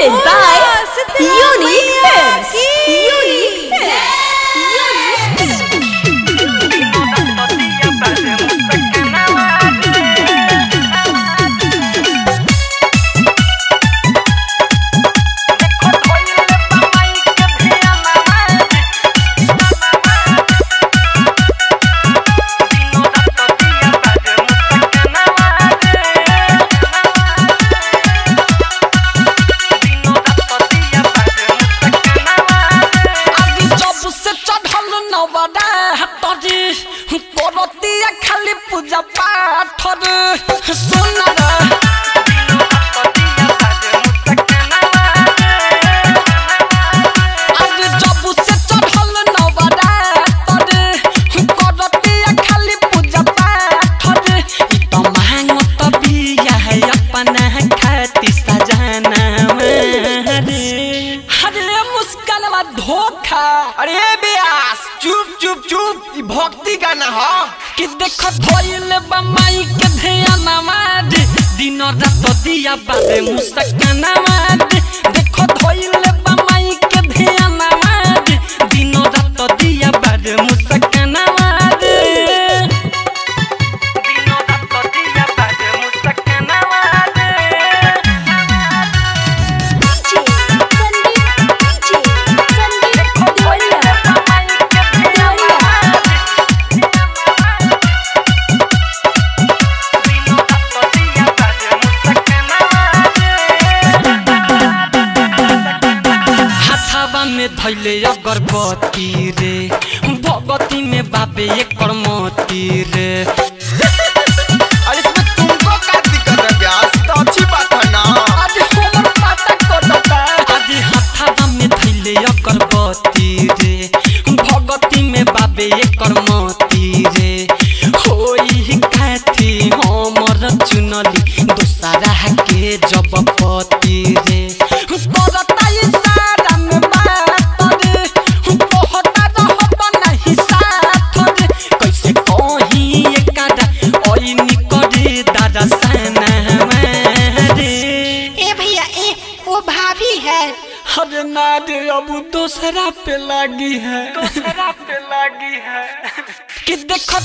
简单。धोखा। अरे बेयास चुप चुप चुप भक्ति गाना ह। कि देख बा माई के मार दिन रात दिया बाबे मुस्काना पता कटता। आज हाथावा में धैले अगरबत्ती रे। भगती में बाबे एकर मोती रे। खाती हमर चुनली। दोसरा के जब पति है। हर ना रे अब दूसरा पे लगी है। दूसरा पे लगी है। कि देखो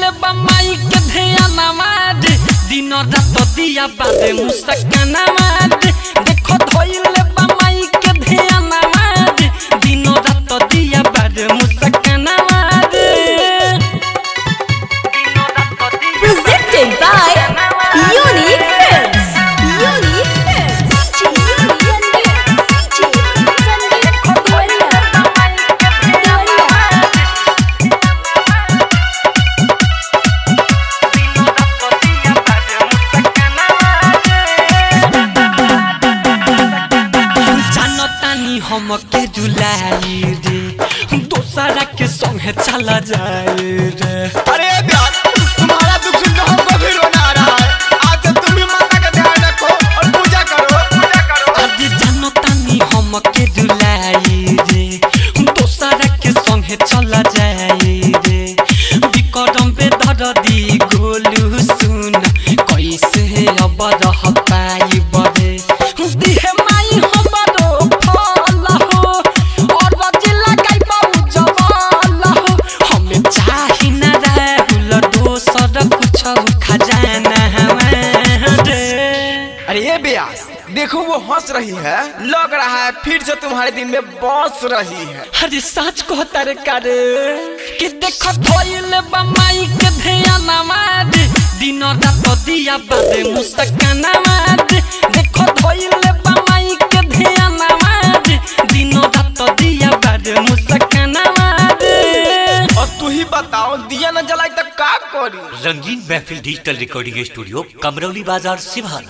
ले बमाई के ध्यान नमाज़ दिन रात दिया बादे मुस्काना मार देखो धोइले जुलाई रे दोसरा के संगे चला जाए रे। अरे देखो वो हंस रही है। लग रहा है फिर से तुम्हारे दिन में बस रही है। अरे सच कहता रे करे कि देखो धोइले बमाई के ध्यान मार दिन रात दिया मुस्काना मार देखो धोइले बमाई के ध्यान मार दिन रात दिया मुस्काना मार और तू ही बताओ दिया न जलाई तो का करी? रंगीन महफिल डिजिटल रिकॉर्डिंग स्टूडियो कमरौली बाज़ार सिवान।